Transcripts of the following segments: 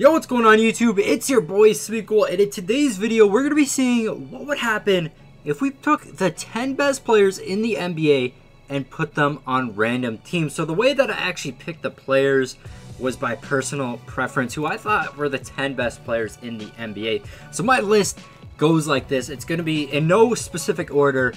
Yo, what's going on YouTube? It's your boy Smequle, and in today's video, we're going to be seeing what would happen if we took the 10 best players in the NBA and put them on random teams. So the way that I actually picked the players was by personal preference, who I thought were the 10 best players in the NBA. So my list goes like this. It's going to be in no specific order.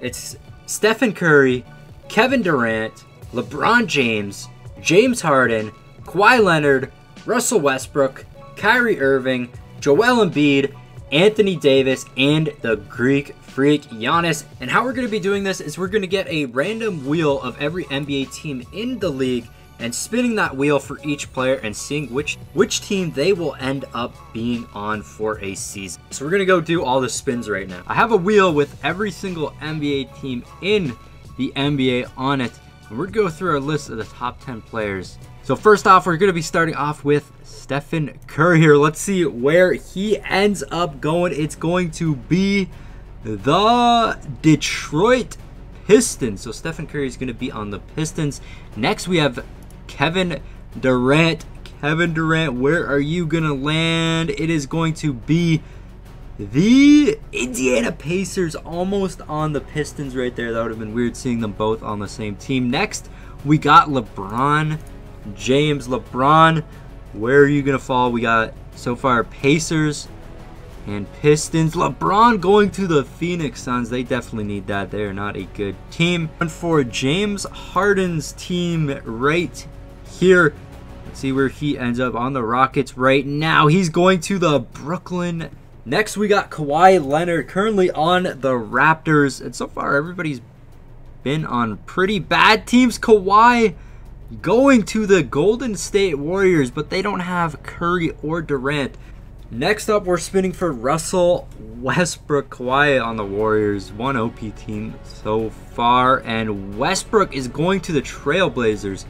It's Stephen Curry, Kevin Durant, LeBron James, James Harden, Kawhi Leonard, Russell Westbrook, Kyrie Irving, Joel Embiid, Anthony Davis, and the Greek freak Giannis. And how we're going to be doing this is we're going to get a random wheel of every NBA team in the league and spinning that wheel for each player and seeing which which team they will end up being on for a season. So we're going to go do all the spins right now. I have a wheel with every single NBA team in the NBA on it. And we're going to go through our list of the top 10 players so first off, we're going to be starting off with Stephen Curry here. Let's see where he ends up going. It's going to be the Detroit Pistons. So Stephen Curry is going to be on the Pistons. Next, we have Kevin Durant. Kevin Durant, where are you going to land? It is going to be the Indiana Pacers almost on the Pistons right there. That would have been weird seeing them both on the same team. Next, we got LeBron James, LeBron. Where are you going to fall? We got so far Pacers and Pistons. LeBron going to the Phoenix Suns. They definitely need that. They are not a good team. And for James Harden's team right here. Let's see where he ends up on the Rockets right now. He's going to the Brooklyn. Next, we got Kawhi Leonard currently on the Raptors. And so far, everybody's been on pretty bad teams. Kawhi going to the Golden State Warriors, but they don't have Curry or Durant. Next up, we're spinning for Russell Westbrook. Kawhi on the Warriors, one OP team so far, and Westbrook is going to the Trailblazers.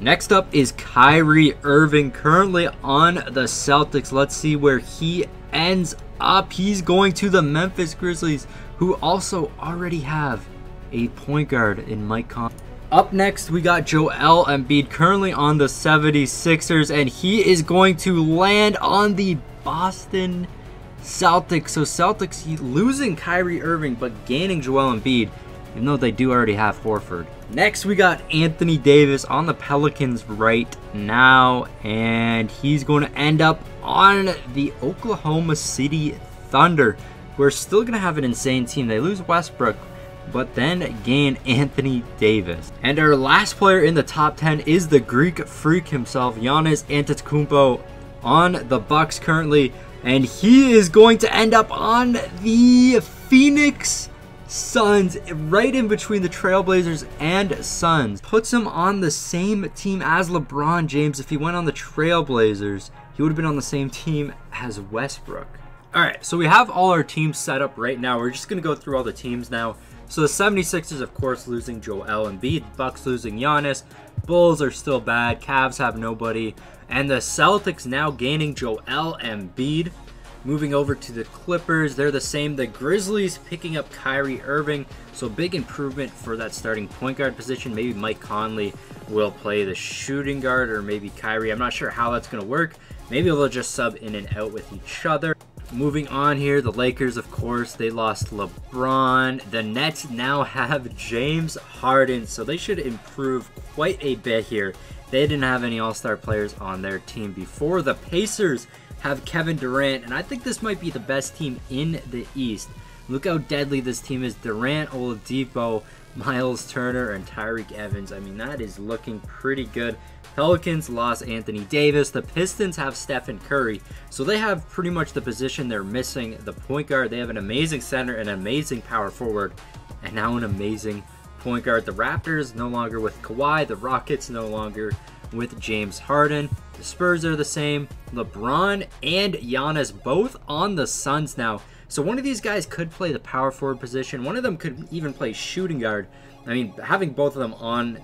Next up is Kyrie Irving, currently on the Celtics. Let's see where he ends up. He's going to the Memphis Grizzlies, who also already have a point guard in Mike Conley. Up next, we got Joel Embiid, currently on the 76ers, and he is going to land on the Boston Celtics. So Celtics losing Kyrie Irving, but gaining Joel Embiid, even though they do already have Horford. Next, we got Anthony Davis on the Pelicans right now, and he's going to end up on the Oklahoma City Thunder. We're still going to have an insane team. They lose Westbrook, but then gain Anthony Davis. And our last player in the top 10 is the Greek freak himself, Giannis Antetokounmpo on the Bucks currently, and he is going to end up on the Phoenix Suns, right in between the Trailblazers and Suns. Puts him on the same team as LeBron James. If he went on the Trailblazers, he would have been on the same team as Westbrook. All right, so we have all our teams set up right now. We're just going to go through all the teams now. So the 76ers, of course, losing Joel Embiid. Bucks losing Giannis. Bulls are still bad. Cavs have nobody. And the Celtics now gaining Joel Embiid. Moving over to the Clippers, they're the same. The Grizzlies picking up Kyrie Irving. So big improvement for that starting point guard position. Maybe Mike Conley will play the shooting guard or maybe Kyrie. I'm not sure how that's going to work. Maybe they'll just sub in and out with each other. Moving on here, the Lakers, of course, they lost LeBron. The Nets now have James Harden, so they should improve quite a bit here. They didn't have any All-Star players on their team before. The Pacers have Kevin Durant, and I think this might be the best team in the East. Look how deadly this team is. Durant, Oladipo, Miles Turner, and Tyreke Evans. I mean, that is looking pretty good. Pelicans lost Anthony Davis. The Pistons have Stephen Curry. So they have pretty much the position they're missing. The point guard, they have an amazing center an amazing power forward. And now an amazing point guard. The Raptors no longer with Kawhi. The Rockets no longer with James Harden. The Spurs are the same. LeBron and Giannis both on the Suns now. So one of these guys could play the power forward position. One of them could even play shooting guard. I mean, having both of them on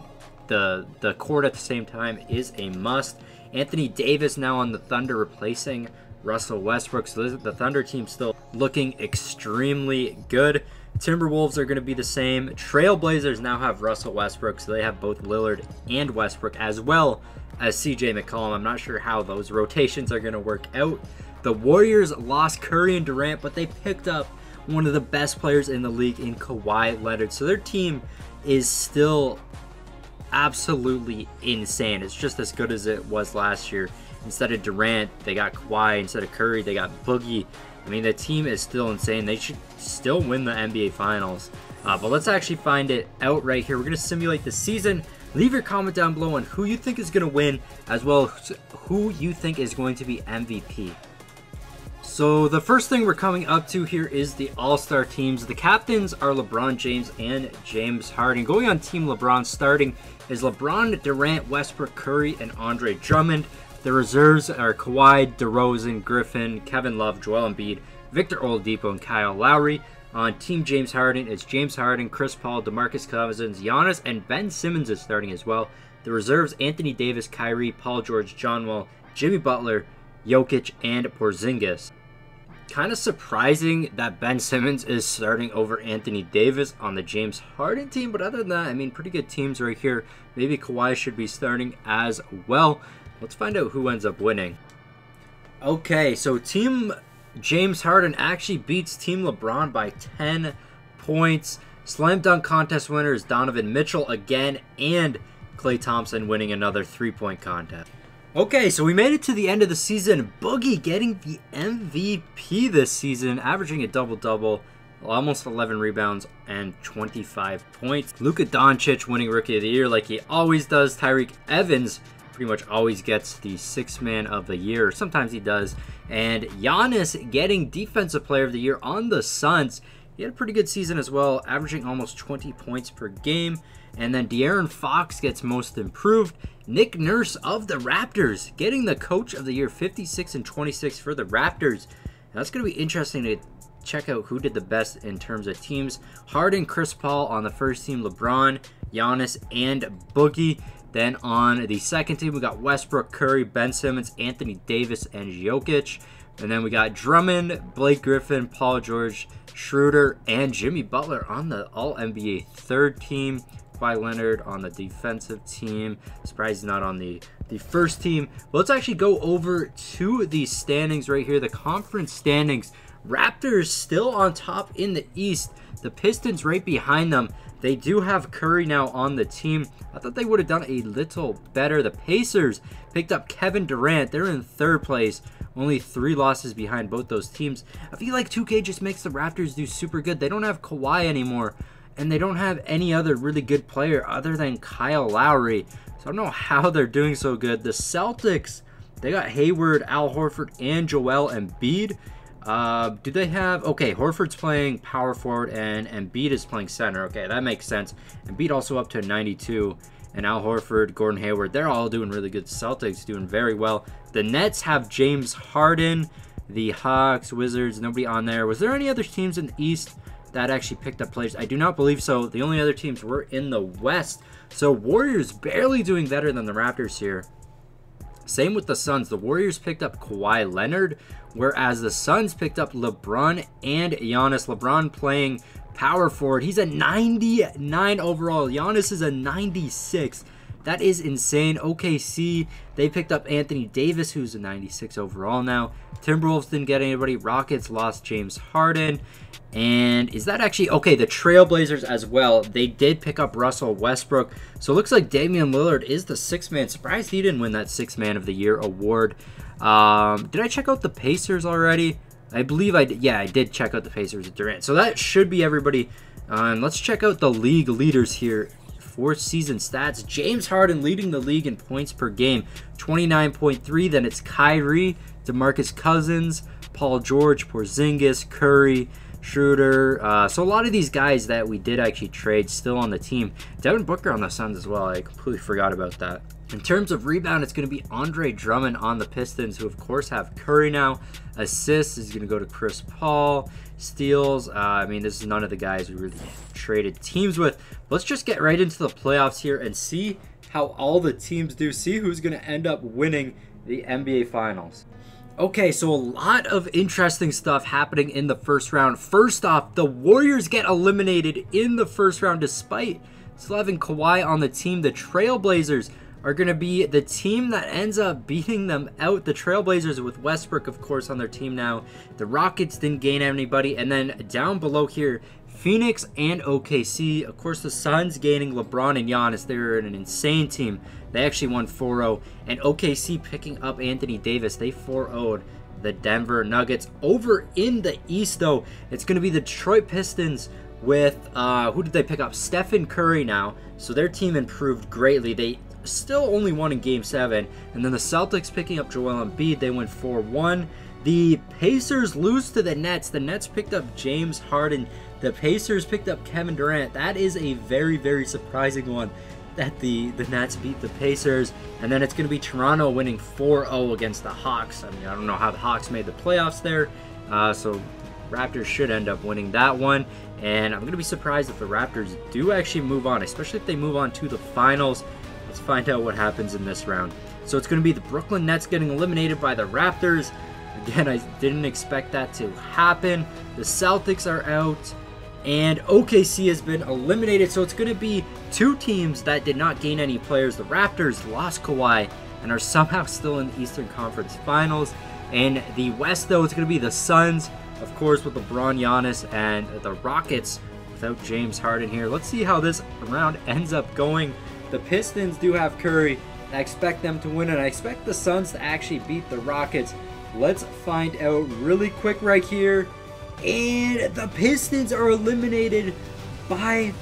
the the court at the same time is a must. Anthony Davis now on the Thunder replacing Russell Westbrook. So the Thunder team still looking extremely good. Timberwolves are going to be the same. Trailblazers now have Russell Westbrook, so they have both Lillard and Westbrook, as well as CJ McCollum. I'm not sure how those rotations are going to work out. The Warriors lost Curry and Durant, but they picked up one of the best players in the league in Kawhi Leonard. So their team is still absolutely insane. It's just as good as it was last year. Instead of Durant, they got Kawhi. Instead of Curry, they got Boogie. I mean, the team is still insane. They should still win the NBA Finals. Uh, but let's actually find it out right here. We're going to simulate the season. Leave your comment down below on who you think is going to win, as well as who you think is going to be MVP. So the first thing we're coming up to here is the All-Star teams. The captains are LeBron James and James Harden. Going on Team LeBron starting is LeBron, Durant, Westbrook, Curry, and Andre Drummond. The reserves are Kawhi, DeRozan, Griffin, Kevin Love, Joel Embiid, Victor Oladipo, and Kyle Lowry. On Team James Harden, it's James Harden, Chris Paul, DeMarcus Cousins, Giannis, and Ben Simmons is starting as well. The reserves, Anthony Davis, Kyrie, Paul George, John Wall, Jimmy Butler, Jokic, and Porzingis. Kind of surprising that Ben Simmons is starting over Anthony Davis on the James Harden team, but other than that, I mean, pretty good teams right here. Maybe Kawhi should be starting as well. Let's find out who ends up winning. Okay, so Team James Harden actually beats Team LeBron by 10 points. Slam dunk contest winner is Donovan Mitchell again, and Klay Thompson winning another three point contest. Okay, so we made it to the end of the season. Boogie getting the MVP this season, averaging a double double, almost 11 rebounds, and 25 points. Luka Doncic winning Rookie of the Year like he always does. Tyreke Evans pretty much always gets the six man of the year. Sometimes he does. And Giannis getting Defensive Player of the Year on the Suns. He had a pretty good season as well, averaging almost 20 points per game. And then De'Aaron Fox gets most improved. Nick Nurse of the Raptors getting the Coach of the Year 56 and 26 for the Raptors. Now, that's going to be interesting to check out who did the best in terms of teams. Harden, Chris Paul on the first team, LeBron, Giannis, and Boogie. Then on the second team, we got Westbrook, Curry, Ben Simmons, Anthony Davis, and Jokic. And then we got Drummond, Blake Griffin, Paul George, Schroeder, and Jimmy Butler on the All NBA third team. Kawhi Leonard on the defensive team. Surprised he's not on the, the first team. But let's actually go over to the standings right here. The conference standings. Raptors still on top in the East. The Pistons right behind them. They do have Curry now on the team. I thought they would have done a little better. The Pacers picked up Kevin Durant. They're in third place. Only three losses behind both those teams. I feel like 2K just makes the Raptors do super good. They don't have Kawhi anymore. And they don't have any other really good player other than Kyle Lowry. So I don't know how they're doing so good. The Celtics, they got Hayward, Al Horford, and Joel Embiid. Uh, do they have... Okay, Horford's playing power forward and Embiid is playing center. Okay, that makes sense. And Embiid also up to 92. And Al Horford, Gordon Hayward, they're all doing really good. Celtics doing very well. The Nets have James Harden. The Hawks, Wizards, nobody on there. Was there any other teams in the East that actually picked up players? I do not believe so. The only other teams were in the West. So Warriors barely doing better than the Raptors here. Same with the Suns. The Warriors picked up Kawhi Leonard, whereas the Suns picked up LeBron and Giannis. LeBron playing power forward. He's a 99 overall. Giannis is a 96. That is insane. OKC, they picked up Anthony Davis, who's a 96 overall now. Timberwolves didn't get anybody. Rockets lost James Harden. And is that actually okay? The Trailblazers as well. They did pick up Russell Westbrook. So it looks like Damian Lillard is the six man. Surprised he didn't win that six man of the year award. Um, did I check out the Pacers already? I believe I did. Yeah, I did check out the Pacers at Durant. So that should be everybody. Um, let's check out the league leaders here for season stats. James Harden leading the league in points per game, 29.3. Then it's Kyrie, DeMarcus Cousins, Paul George, Porzingis, Curry, Schroeder. Uh, so a lot of these guys that we did actually trade still on the team. Devin Booker on the Suns as well. I completely forgot about that. In terms of rebound, it's going to be Andre Drummond on the Pistons, who of course have Curry now. Assists is going to go to Chris Paul. Steals, uh, I mean, this is none of the guys we really traded teams with. Let's just get right into the playoffs here and see how all the teams do. See who's going to end up winning the NBA Finals. Okay, so a lot of interesting stuff happening in the first round. First off, the Warriors get eliminated in the first round despite still having Kawhi on the team. The Trailblazers are going to be the team that ends up beating them out. The Trailblazers with Westbrook, of course, on their team now. The Rockets didn't gain anybody. And then down below here, Phoenix and OKC. Of course, the Suns gaining LeBron and Giannis. They're an insane team. They actually won 4 0. And OKC picking up Anthony Davis. They 4 0'd the Denver Nuggets. Over in the East, though, it's going to be the Detroit Pistons with, uh, who did they pick up? Stephen Curry now. So their team improved greatly. They still only won in game seven. And then the Celtics picking up Joel Embiid. They went 4 1. The Pacers lose to the Nets. The Nets picked up James Harden. The Pacers picked up Kevin Durant. That is a very, very surprising one that the, the Nets beat the Pacers. And then it's going to be Toronto winning 4 0 against the Hawks. I mean, I don't know how the Hawks made the playoffs there. Uh, so Raptors should end up winning that one. And I'm going to be surprised if the Raptors do actually move on, especially if they move on to the finals. Let's find out what happens in this round. So it's going to be the Brooklyn Nets getting eliminated by the Raptors. Again, I didn't expect that to happen. The Celtics are out. And OKC has been eliminated. So it's going to be two teams that did not gain any players. The Raptors lost Kawhi and are somehow still in the Eastern Conference Finals. And the West, though, it's going to be the Suns, of course, with LeBron Giannis and the Rockets without James Harden here. Let's see how this round ends up going. The Pistons do have Curry. I expect them to win, and I expect the Suns to actually beat the Rockets. Let's find out really quick right here. And the Pistons are eliminated by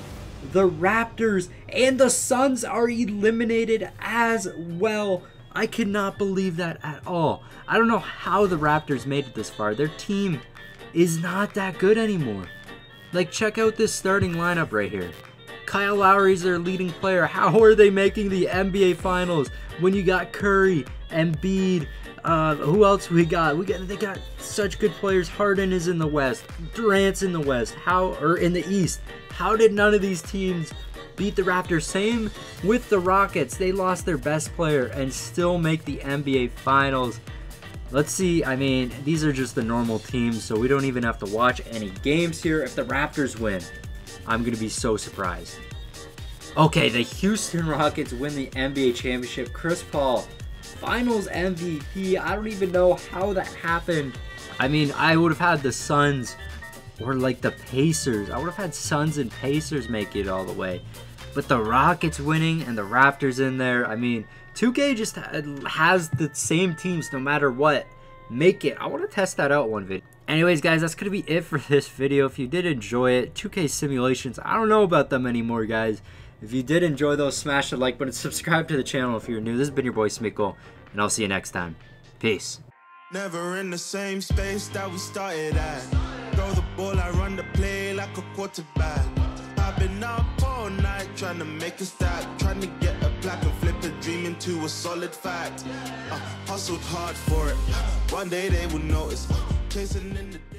the Raptors, and the Suns are eliminated as well. I cannot believe that at all. I don't know how the Raptors made it this far. Their team is not that good anymore. Like, check out this starting lineup right here. Kyle Lowry's their leading player. How are they making the NBA Finals when you got Curry, Embiid, uh, who else we got? We got they got such good players. Harden is in the West, Durant's in the West. How or in the East? How did none of these teams beat the Raptors? Same with the Rockets. They lost their best player and still make the NBA Finals. Let's see. I mean, these are just the normal teams, so we don't even have to watch any games here. If the Raptors win, I'm gonna be so surprised. Okay, the Houston Rockets win the NBA championship. Chris Paul finals MVP. I don't even know how that happened. I mean, I would have had the Suns or like the Pacers. I would have had Suns and Pacers make it all the way. But the Rockets winning and the Raptors in there, I mean, 2K just has the same teams no matter what. Make it. I want to test that out one video. Anyways, guys, that's going to be it for this video. If you did enjoy it, 2K simulations, I don't know about them anymore, guys. If you did enjoy those, smash the like button, subscribe to the channel if you're new. This has been your boy Smequle, and I'll see you next time. Peace. Never in the same space that we started at. Throw the ball, I run the play like a quarterback. I've been up all night trying to make a stack, trying to get a plaque and flip a dream into a solid fact. Uh, hustled hard for it. One day they will notice. Chasing in the